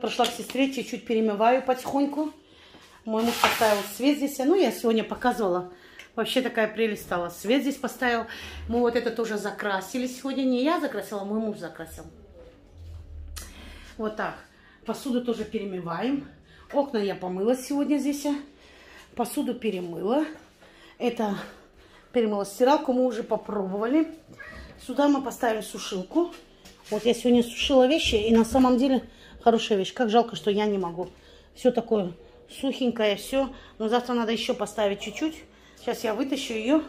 Прошла к сестре, чуть-чуть перемываю потихоньку. Мой муж поставил свет здесь. Ну, я сегодня показывала. Вообще такая прелесть стала. Свет здесь поставил. Мы вот это тоже закрасили сегодня. Не я закрасила, мой муж закрасил. Вот так. Посуду тоже перемываем. Окна я помыла сегодня здесь. Посуду перемыла. Это перемыла стиралку. Мы уже попробовали. Сюда мы поставим сушилку. Вот я сегодня сушила вещи. И на самом деле хорошая вещь. Как жалко, что я не могу. Все такое сухенькое, все. Но завтра надо еще поставить чуть-чуть. Сейчас я вытащу ее.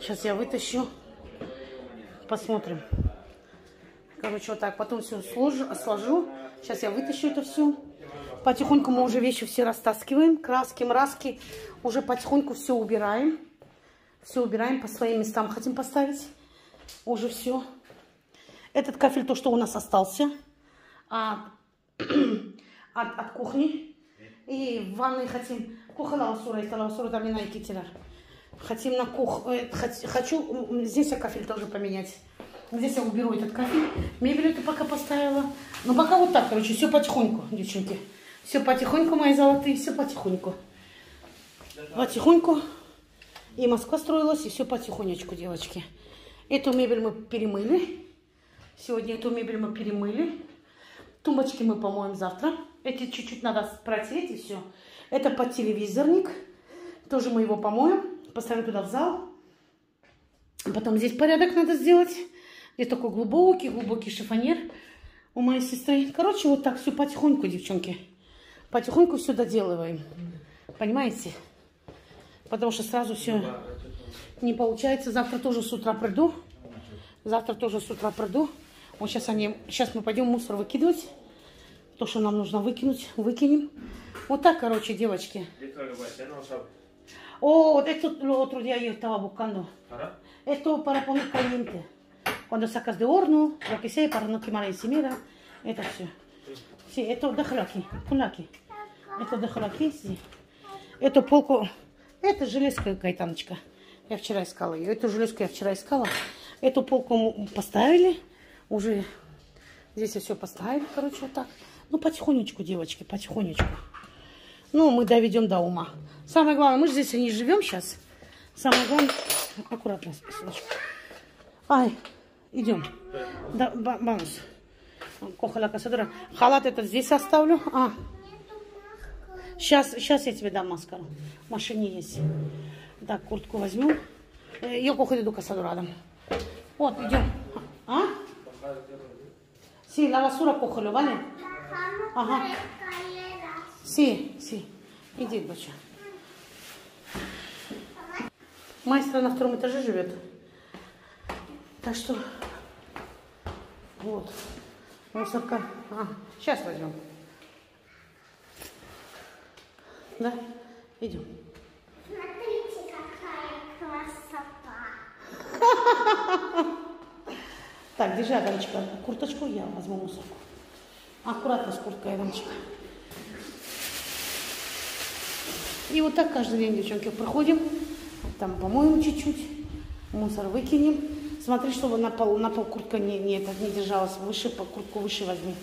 Сейчас я вытащу. Посмотрим. Короче, вот так. Потом все сложу, сложу. Сейчас я вытащу это все. Потихоньку мы уже вещи все растаскиваем. Краски, мраски. Уже потихоньку все убираем. Все убираем по своим местам. Хотим поставить. Уже все. Этот кафель, то, что у нас остался от, от, от кухни. И в ванной хотим... Кухала сура и стала сура там и кителер. Хотим на кух... Э, хочу здесь я кафель тоже поменять. Здесь я уберу этот кафель. Мебель это пока поставила. Ну, пока вот так, короче, все потихоньку, девчонки. Все потихоньку, мои золотые, все потихоньку. Потихоньку. И Москва строилась, и все потихонечку, девочки. Эту мебель мы перемыли. Сегодня эту мебель мы перемыли. Тумбочки мы помоем завтра. Эти чуть-чуть надо протереть и все. Это под телевизорник. Тоже мы его помоем. Поставим туда в зал. Потом здесь порядок надо сделать. Здесь такой глубокий, глубокий шифонер у моей сестры. Короче, вот так все потихоньку, девчонки. Потихоньку все доделываем. Понимаете? Потому что сразу все не получается. Завтра тоже с утра приду. Завтра тоже с утра приду. Вот сейчас они, сейчас мы пойдем мусор выкидывать. То, что нам нужно выкинуть, выкинем. Вот так, короче, девочки. Oh, вот это otro día yo estaba buscando. Esto para poner caliente. Cuando sacas de horno, lo que sea, para no quemar encima. Это все. Sí, это déjalo aquí. Ponlo aquí. Это déjalo aquí, sí. Эту полку... Это железка, кайтаночка. Я вчера искала ее. Эту железку я вчера искала. Эту полку поставили. Уже здесь все поставили, короче, вот так. Ну, потихонечку, девочки, потихонечку. Ну, мы доведем до ума. Самое главное, мы же здесь не живем сейчас. Самое главное... Аккуратно, сыночка. Ай, идем. Да, бамус. Кохаля касадора. Халат этот здесь оставлю. А. Сейчас, сейчас я тебе дам маскару. В машине есть. Так, куртку возьму. Я кухаю до касадора. Вот, идем. А? Sí, la basura cógelo, ¿vale? Ajá. Sí, sí. Иди, бача. Майстер на втором этаже живет. Так что вот. Мусорка. А, сейчас возьмем. Да? Идем. Смотрите, какая красота. Так, держи, Аганочка, курточку, я возьму мусорку. Аккуратно с курткой, Аганочка. И вот так каждый день, девчонки, проходим. Там помоем чуть-чуть, мусор выкинем. Смотри, чтобы на пол, на пол куртка не, не, это, не держалась. Выше, по куртку выше возьми.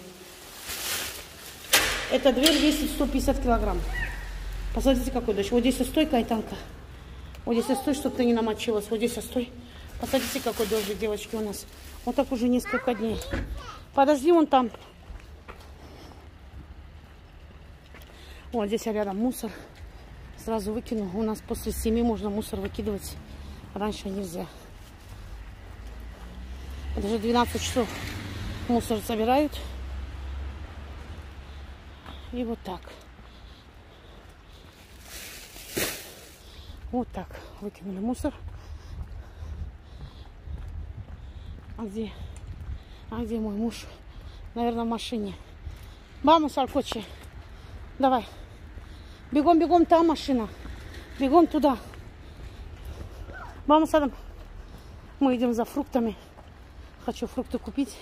Эта дверь весит 150 килограмм. Посмотрите, какой дождь. Вот здесь стой, кайтанка. Вот здесь стой, чтобы ты не намочилась. Вот здесь стой. Посмотрите, какой дождик, девочки, у нас. Вот так уже несколько дней. Подожди, вон там. Вот здесь рядом мусор. Сразу выкину. У нас после семи можно мусор выкидывать. Раньше нельзя. Это же 12 часов мусор собирают. И вот так. Вот так выкинули мусор. А где? А где мой муж? Наверное, в машине. Al coche. Давай. Бегом, бегом, там машина. Бегом туда. Vamos, Адам. Мы идем за фруктами. Хочу фрукты купить.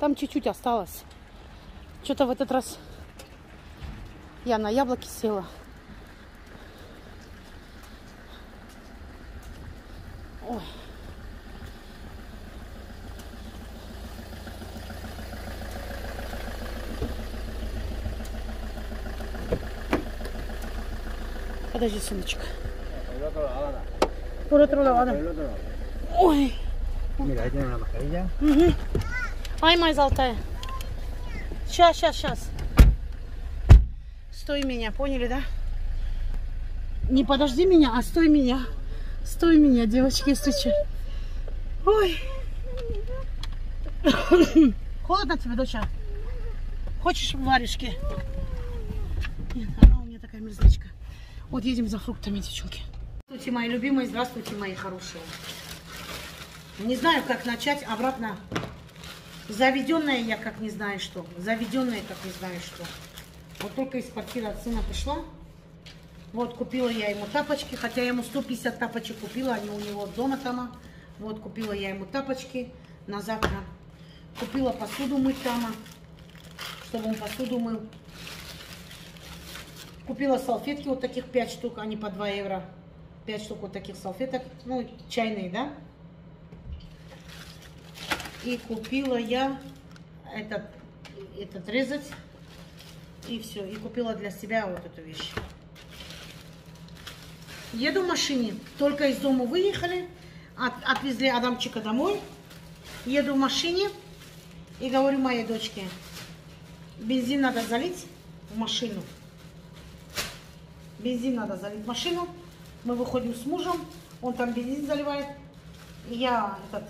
Там чуть-чуть осталось. Что-то в этот раз я на яблоки села. Ой. Подожди, ahora. Por otro lado. Ой. Mira, ahí tiene una mascarilla. Ай, моя золотая. Сейчас, сейчас, сейчас. Стой меня, поняли, да? Не подожди меня, а стой меня. Стой меня, девочки, если. Ой. Холодно тебе, доча? Хочешь варежки? Нет, она у меня такая мерзлячка. Вот едем за фруктами, девчонки. Здравствуйте, мои любимые, здравствуйте, мои хорошие. Не знаю, как начать обратно. Заведенная я как не знаю что. Заведенная как не знаю что. Вот только из квартиры от сына пришла. Вот, купила я ему тапочки, хотя я ему 150 тапочек купила, они у него дома там. Вот, купила я ему тапочки на завтра. Купила посуду мыть там, чтобы он посуду мыл. Купила салфетки вот таких 5 штук, они по 2 евро. 5 штук вот таких салфеток, ну, чайные, да? И купила я этот, этот резать. И все. И купила для себя вот эту вещь. Еду в машине. Только из дома выехали. От- отвезли Адамчика домой. Еду в машине. И говорю моей дочке. Бензин надо залить в машину. Бензин надо залить машину. Мы выходим с мужем. Он там бензин заливает. Я этот,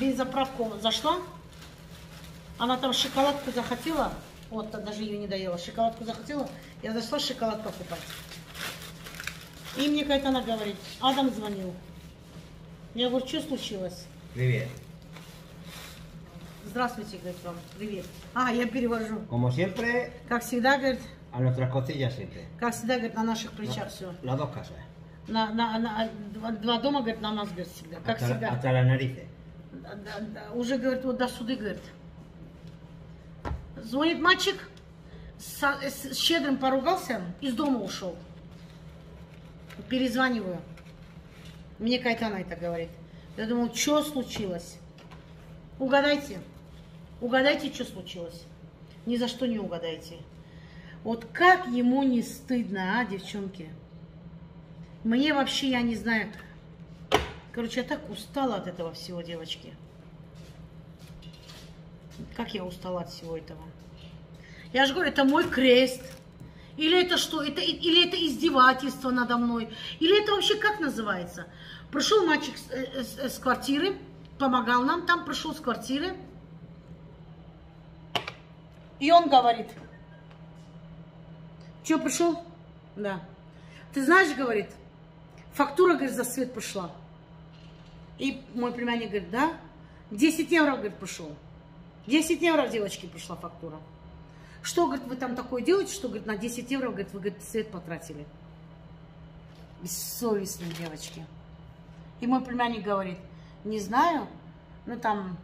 бензоправку зашла. Она там шоколадку захотела. Вот, даже ее не доела. Шоколадку захотела. Я зашла шоколад покупать. И мне какая-то она говорит, Адам звонил. Я говорю, что случилось? Привет. Здравствуйте, говорит вам. Привет. А, я перевожу. Como siempre, Как всегда, говорит, a nuestras costillas siempre. как всегда, говорит, на наших плечах все. Las dos casas. На, на, на- два, два дома, говорит, на нас, говорит, всегда. Как hasta, всегда. hasta las narices. Да, да, да. Уже, говорит, вот до суды, говорит. Звонит мальчик, со- с щедрым поругался, из дома ушел. Перезваниваю. Мне Кайтана это говорит. Я думал, что случилось? Угадайте. Угадайте, что случилось. Ни за что не угадайте. Вот как ему не стыдно, а, девчонки? Мне вообще, я не знаю. Короче, я так устала от этого всего, девочки. Как я устала от всего этого. Я же говорю, это мой крест. Или это что? Это, или это издевательство надо мной? Или это вообще как называется? Пришел мальчик с, э, с- с квартиры, помогал нам там, пришел с квартиры. И он говорит, что пришел? Да. Ты знаешь, говорит, фактура, говорит, за свет пришла. И мой племянник говорит, да? 10 евро, говорит, пришел. 10 евро, девочки, пришла фактура. Что, говорит, вы там такое делаете, что, говорит, на 10 евро, говорит, вы, говорит, свет потратили. Бессовестные девочки. И мой племянник говорит, не знаю, ну там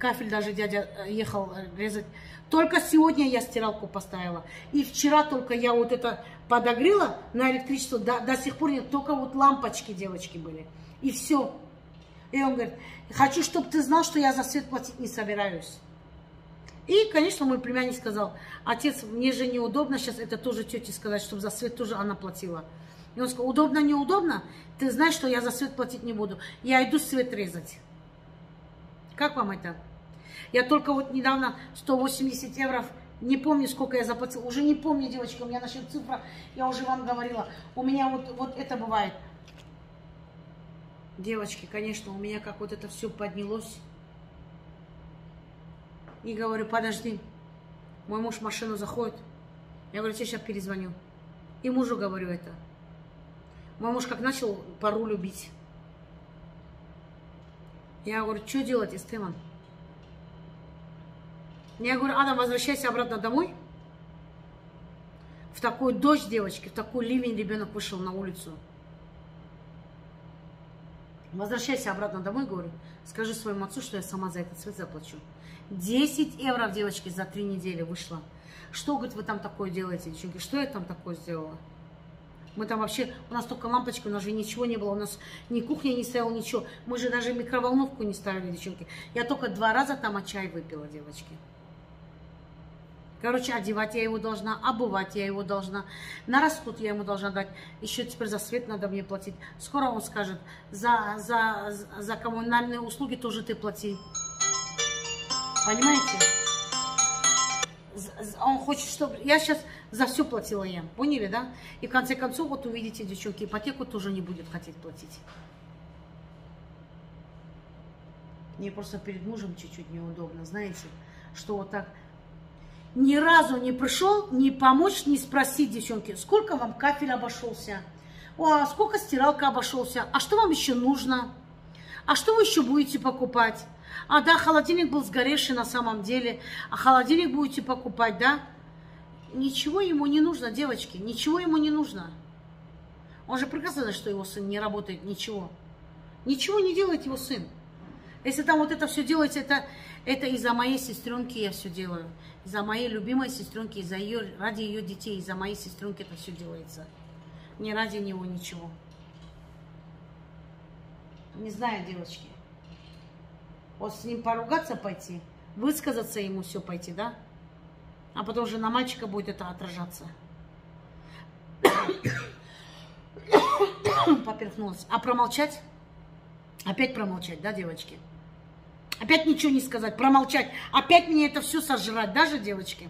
кафель даже дядя э, ехал э, резать. Только сегодня я стиралку поставила. И вчера только я вот это подогрела на электричество. До, до сих пор нет, только вот лампочки девочки были. И все. И он говорит, хочу, чтобы ты знал, что я за свет платить не собираюсь. И, конечно, мой племянник сказал, отец, мне же неудобно сейчас это тоже тете сказать, чтобы за свет тоже она платила. И он сказал, удобно, неудобно, ты знаешь, что я за свет платить не буду. Я иду свет резать. Как вам это? Я только вот недавно 180 евро, не помню, сколько я заплатила, уже не помню, девочки, у меня насчет цифра, я уже вам говорила, у меня вот, вот это бывает. Девочки, конечно, у меня как вот это все поднялось. И говорю, подожди, мой муж в машину заходит. Я говорю, я сейчас перезвоню. И мужу говорю это. Мой муж как начал по рулю бить. Я говорю, что делать, Эстеман? Я говорю, Адам, возвращайся обратно домой. В такой дождь, девочки, в такой ливень ребенок вышел на улицу. Возвращайся обратно домой, говорю. Скажи своему отцу, что я сама за этот цвет заплачу. 10 евро, девочки, за три недели вышло. Что, говорит, вы там такое делаете, девчонки? Что я там такое сделала? Мы там вообще, у нас только лампочка, у нас же ничего не было, у нас ни кухня не стояла, ничего. Мы же даже микроволновку не ставили, девчонки. Я только два раза там а чай выпила, девочки. Короче, одевать я его должна, обувать я его должна, на расход я ему должна дать. Еще теперь за свет надо мне платить. Скоро он скажет, за, за, за коммунальные услуги тоже ты плати. Понимаете? Он хочет, чтобы... Я сейчас за все платила я. Поняли, да? И в конце концов, вот увидите, девчонки, ипотеку тоже не будет хотеть платить. Мне просто перед мужем чуть-чуть неудобно, знаете, что вот так ни разу не пришел, не помочь, не спросить, девчонки, сколько вам кафель обошелся, а сколько стиралка обошелся, а что вам еще нужно, а что вы еще будете покупать? А да, холодильник был сгоревший на самом деле, а холодильник будете покупать, да? Ничего ему не нужно, девочки, ничего ему не нужно. Он же прекрасно знает, что его сын не работает, ничего. Ничего не делает его сын. Если там вот это все делается, это, это из-за моей сестренки я все делаю. Из-за моей любимой сестренки, из-за ее, ради ее детей, из-за моей сестренки это все делается. Не ради него ничего. Не знаю, девочки. Вот с ним поругаться пойти, высказаться ему все пойти, да? А потом уже на мальчика будет это отражаться. Поперхнулась. А промолчать? Опять промолчать, да, девочки? Опять ничего не сказать, промолчать. Опять мне это все сожрать, даже, девочки?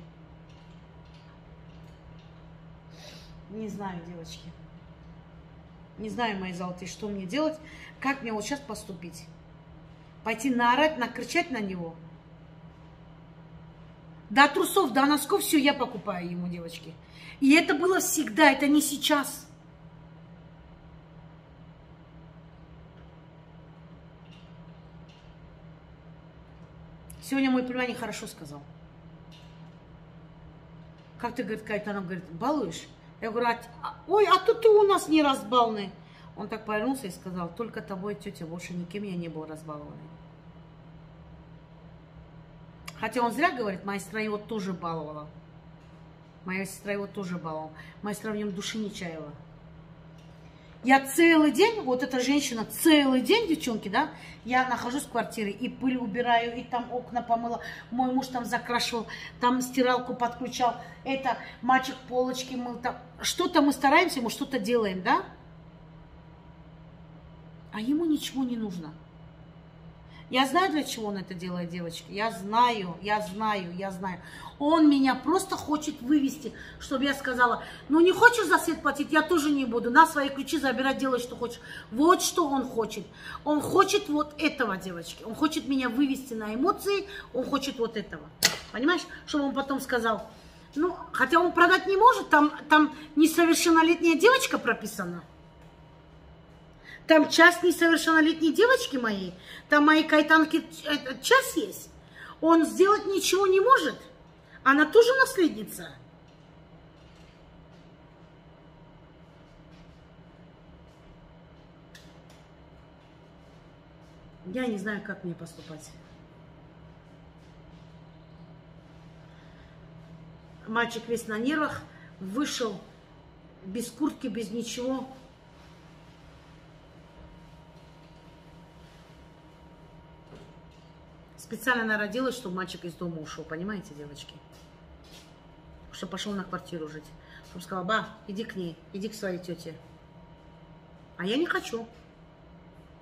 Не знаю, девочки. Не знаю, мои золотые, что мне делать, как мне вот сейчас поступить. Пойти наорать, накричать на него. До трусов, до носков все я покупаю ему, девочки. И это было всегда, это не сейчас. Сегодня мой племянник хорошо сказал. Как ты, говорит, Кайтанов, говорит, балуешь? Я говорю, а, ой, а тут ты у нас не разбалный. Он так повернулся и сказал, только тобой, тетя, больше никем я не был разбалованный. Хотя он зря говорит, моя сестра его тоже баловала. Моя сестра его тоже баловала. Моя сестра в нем души не чаяла. Я целый день, вот эта женщина, целый день, девчонки, да, я нахожусь в квартире и пыль убираю, и там окна помыла, мой муж там закрашивал, там стиралку подключал, это мальчик полочки мыл, там что-то мы стараемся, мы что-то делаем, да, а ему ничего не нужно. Я знаю, для чего он это делает, девочки. Я знаю, я знаю, я знаю. Он меня просто хочет вывести, чтобы я сказала, ну не хочешь за свет платить, я тоже не буду. На свои ключи забирать, делай, что хочешь. Вот что он хочет. Он хочет вот этого, девочки. Он хочет меня вывести на эмоции, он хочет вот этого. Понимаешь? Чтобы он потом сказал, ну, хотя он продать не может, там, там несовершеннолетняя девочка прописана. Там час несовершеннолетней девочки моей, там моей кайтанки э, час есть. Он сделать ничего не может. Она тоже наследница. Я не знаю, как мне поступать. Мальчик весь на нервах, вышел без куртки, без ничего. Специально народилась, чтобы мальчик из дома ушел, понимаете, девочки? Чтобы пошел на квартиру жить. Чтобы сказал, ба, иди к ней, иди к своей тете. А я не хочу.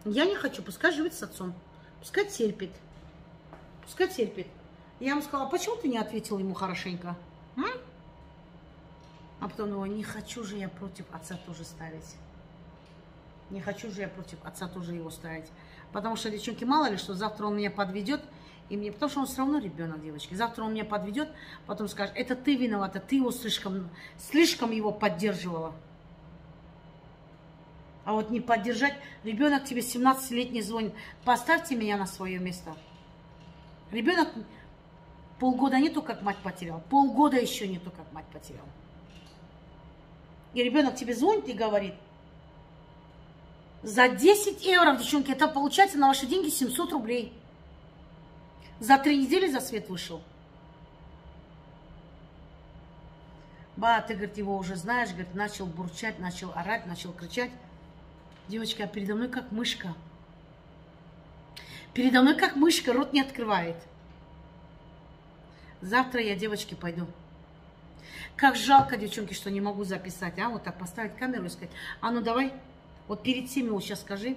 Я не хочу, пускай живет с отцом. Пускай терпит. Пускай терпит. Я ему сказала, почему ты не ответил ему хорошенько? М? А потом его, не хочу же я против отца тоже ставить. Не хочу же я против отца тоже его ставить. Потому что, девчонки, мало ли, что завтра он меня подведет, и мне, потому что он все равно ребенок, девочки. Завтра он меня подведет, потом скажет, это ты виновата, ты его слишком, слишком его поддерживала. А вот не поддержать, ребенок тебе 17-летний звонит, поставьте меня на свое место. Ребенок полгода нету, как мать потерял, полгода еще нету, как мать потерял. И ребенок тебе звонит и говорит, за 10 евро, девчонки, это получается на ваши деньги 700 рублей. За три недели за свет вышел. Ба, ты, говорит, его уже знаешь, говорит, начал бурчать, начал орать, начал кричать. Девочка, а передо мной как мышка. Передо мной как мышка, рот не открывает. Завтра я, девочки, пойду. Как жалко, девчонки, что не могу записать, а? Вот так поставить камеру и сказать, а ну давай, вот перед всеми вот сейчас скажи.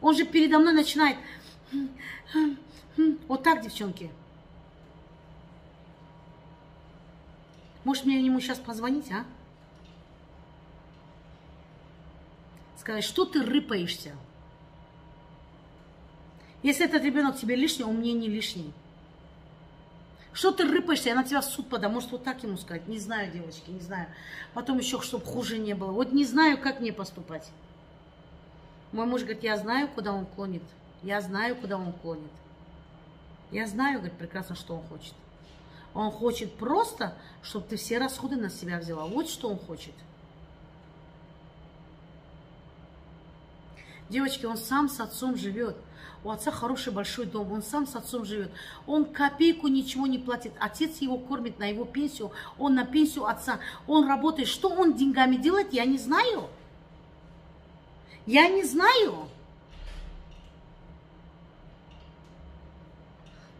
Он же передо мной начинает, вот так, девчонки. Может, мне ему сейчас позвонить, а? Сказать, что ты рыпаешься? Если этот ребенок тебе лишний, он мне не лишний. Что ты рыпаешься, я на тебя в суд подам. Может, вот так ему сказать? Не знаю, девочки, не знаю. Потом еще, чтобы хуже не было. Вот не знаю, как мне поступать. Мой муж говорит, я знаю, куда он клонит. Я знаю, куда он клонит. Я знаю, говорит, прекрасно, что он хочет. Он хочет просто, чтобы ты все расходы на себя взяла. Вот что он хочет. Девочки, он сам с отцом живет. У отца хороший большой дом, он сам с отцом живет. Он копейку ничего не платит. Отец его кормит на его пенсию, он на пенсию отца. Он работает. Что он деньгами делает, я не знаю. Я не знаю.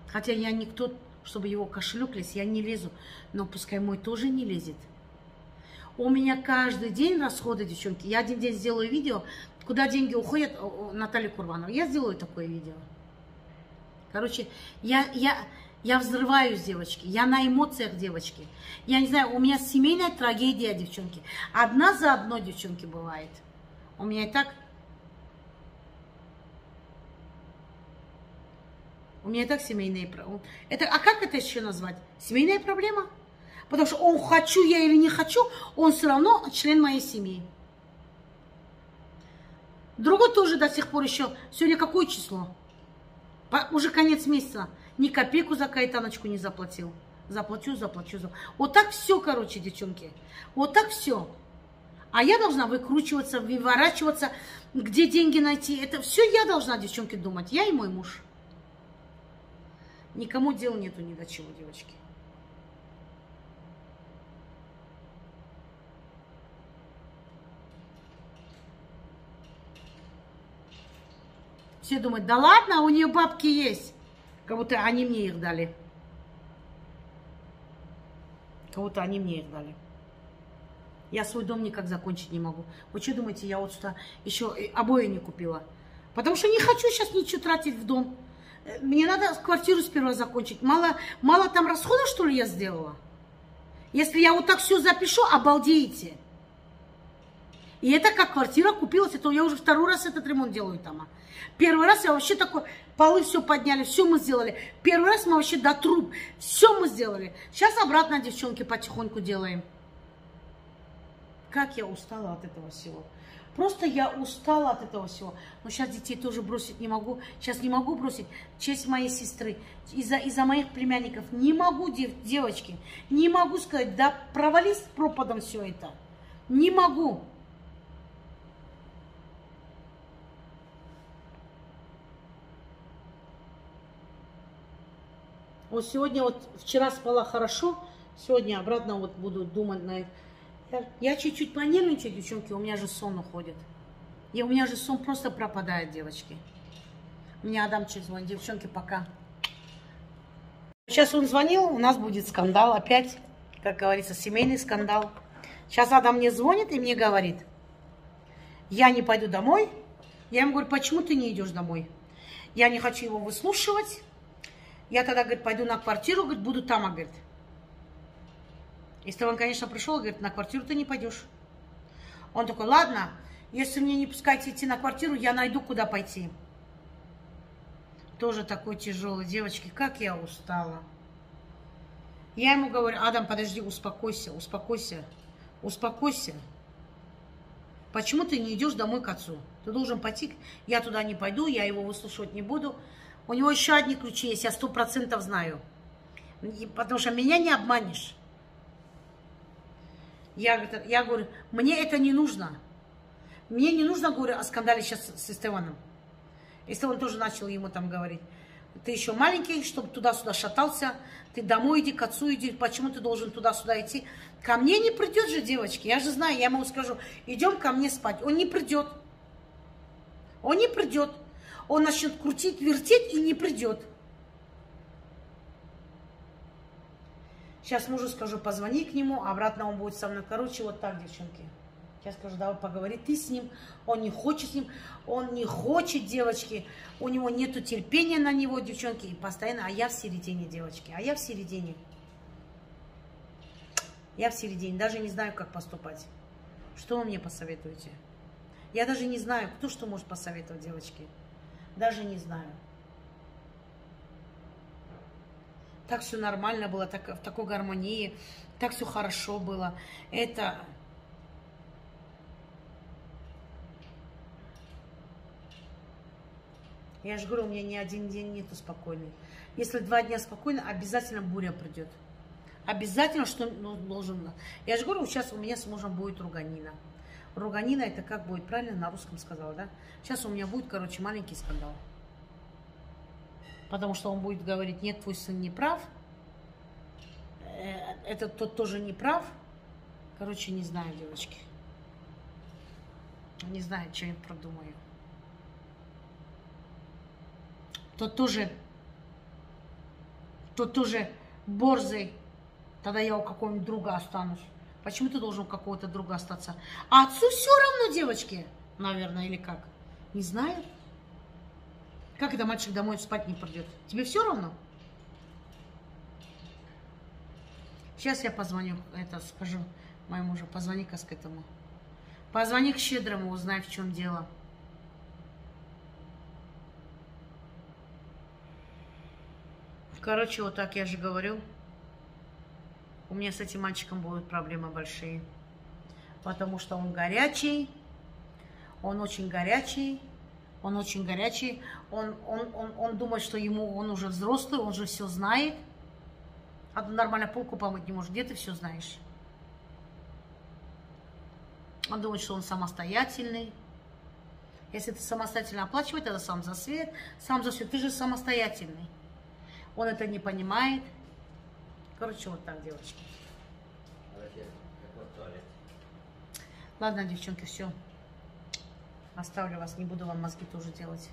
Хотя я никто, чтобы его кошелек лез, я не лезу. Но пускай мой тоже не лезет. У меня каждый день расходы, девчонки. Я один день сделаю видео, куда деньги уходят Натальи Курбанова. Я сделаю такое видео. Короче, я, я, я взрываюсь, девочки. Я на эмоциях, девочки. Я не знаю, у меня семейная трагедия, девчонки. Одна за одной, девчонки, бывает. У меня и так... У меня и так семейные проблемы. Это, а как это еще назвать? Семейная проблема? Потому что он хочу я или не хочу, он все равно член моей семьи. Другой тоже до сих пор еще. Сегодня какое число? По, уже конец месяца. Ни копейку за кайтаночку не заплатил. Заплачу, заплачу, заплачу. Вот так все, короче, девчонки. Вот так все. А я должна выкручиваться, выворачиваться, где деньги найти. Это все я должна, девчонки, думать. Я и мой муж. Никому дела нету ни до чего, девочки. Все думают, да ладно, у нее бабки есть. Как будто они мне их дали. Как будто они мне их дали. Я свой дом никак закончить не могу. Вы что думаете, я вот сюда еще обои не купила? Потому что не хочу сейчас ничего тратить в дом. Мне надо квартиру сперва закончить. Мало, мало там расходов, что ли, я сделала? Если я вот так все запишу, обалдеете. И это как квартира купилась, это я уже второй раз этот ремонт делаю там. Первый раз я вообще такой, полы все подняли, все мы сделали. Первый раз мы вообще до труб, все мы сделали. Сейчас обратно, девчонки, потихоньку делаем. Как я устала от этого всего. Просто я устала от этого всего. Но сейчас детей тоже бросить не могу. Сейчас не могу бросить. Честь моей сестры. Из-за из моих племянников. Не могу, дев, девочки. Не могу сказать, да провались пропадом все это. Не могу. Вот сегодня, вот вчера спала хорошо, сегодня обратно вот буду думать на это. Я чуть-чуть понервничаю, девчонки, у меня же сон уходит. И у меня же сон просто пропадает, девочки. Мне Адамчик звонит, девчонки, пока. Сейчас он звонил, у нас будет скандал опять, как говорится, семейный скандал. Сейчас Адам мне звонит и мне говорит, я не пойду домой. Я ему говорю, почему ты не идешь домой? Я не хочу его выслушивать. Я тогда, говорит, пойду на квартиру, говорит, буду там, а, говорит. Если он, конечно, пришел, говорит, на квартиру ты не пойдешь. Он такой, ладно, если мне не пускаете идти на квартиру, я найду, куда пойти. Тоже такой тяжелый, девочки, как я устала. Я ему говорю, Адам, подожди, успокойся, успокойся, успокойся. Почему ты не идешь домой к отцу? Ты должен пойти, я туда не пойду, я его выслушивать не буду. У него еще одни ключи есть, я сто процентов знаю. Потому что меня не обманешь. Я, я говорю, мне это не нужно. Мне не нужно, говорю, о скандале сейчас с Эстеваном. Эстеван тоже начал ему там говорить. Ты еще маленький, чтобы туда-сюда шатался. Ты домой иди, к отцу иди. Почему ты должен туда-сюда идти? Ко мне не придет же, девочки. Я же знаю, я ему скажу, идем ко мне спать. Он не придет. Он не придет он начнет крутить, вертеть и не придет. Сейчас мужу скажу, позвони к нему, обратно он будет со мной. Короче, вот так, девчонки. Я скажу, давай поговори ты с ним. Он не хочет с ним, он не хочет, девочки. У него нету терпения на него, девчонки. И постоянно, а я в середине, девочки. А я в середине. Я в середине. Даже не знаю, как поступать. Что вы мне посоветуете? Я даже не знаю, кто что может посоветовать, девочки. Даже не знаю. Так все нормально было, так, в такой гармонии, так все хорошо было. Это Я же говорю, у меня ни один день нету спокойный. Если два дня спокойно, обязательно буря придет. Обязательно что ну, должен. Я же говорю, сейчас у меня с мужем будет руганина. Руганина это как будет, правильно на русском сказала, да? Сейчас у меня будет, короче, маленький скандал. Потому что он будет говорить, нет, твой сын не прав. Э, этот тот тоже не прав. Короче, не знаю, девочки. Не знаю, что я продумаю. тот тоже, тот тоже борзый, тогда я у какого-нибудь друга останусь. Почему ты должен у какого-то друга остаться? А отцу все равно, девочки, наверное, или как? Не знаю. Как это мальчик домой спать не придет? Тебе все равно? Сейчас я позвоню, это скажу моему мужу, позвони-ка к этому. Позвони к Щедрому, узнай, в чем дело. Короче, вот так я же говорю. У меня с этим мальчиком будут проблемы большие. Потому что он горячий. Он очень горячий. Он очень горячий. Он, он, он, он думает, что ему он уже взрослый, он же все знает. А нормально полку помыть не может. Где ты все знаешь? Он думает, что он самостоятельный. Если ты самостоятельно оплачиваешь, тогда сам за свет, сам за все. Ты же самостоятельный. Он это не понимает. Короче, вот так, девочки. Ладно, девчонки, все. Оставлю вас, не буду вам мозги тоже делать.